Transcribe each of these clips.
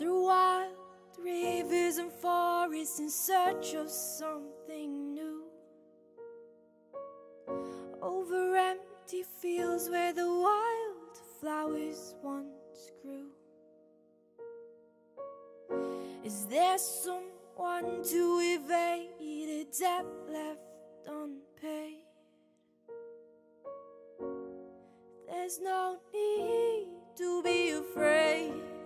through wild rivers and forests in search of something new. Over empty fields where the wild flowers once grew. Is there someone to evade a debt left unpaid? There's no need to be afraid.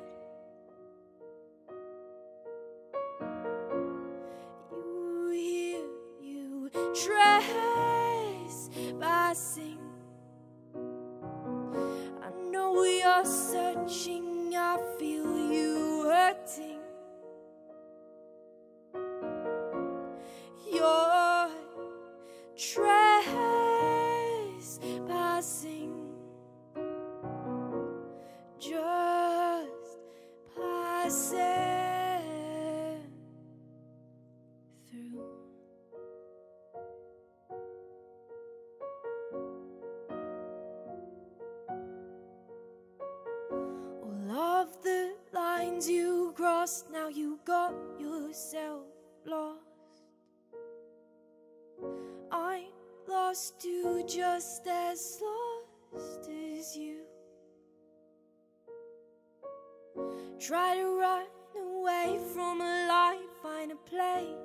Trespassing. I know you're searching, I feel you hurting. You're trespassing. Just passing lines you crossed, now you got yourself lost. I lost you just as lost as you. Try to run away from a life find a place.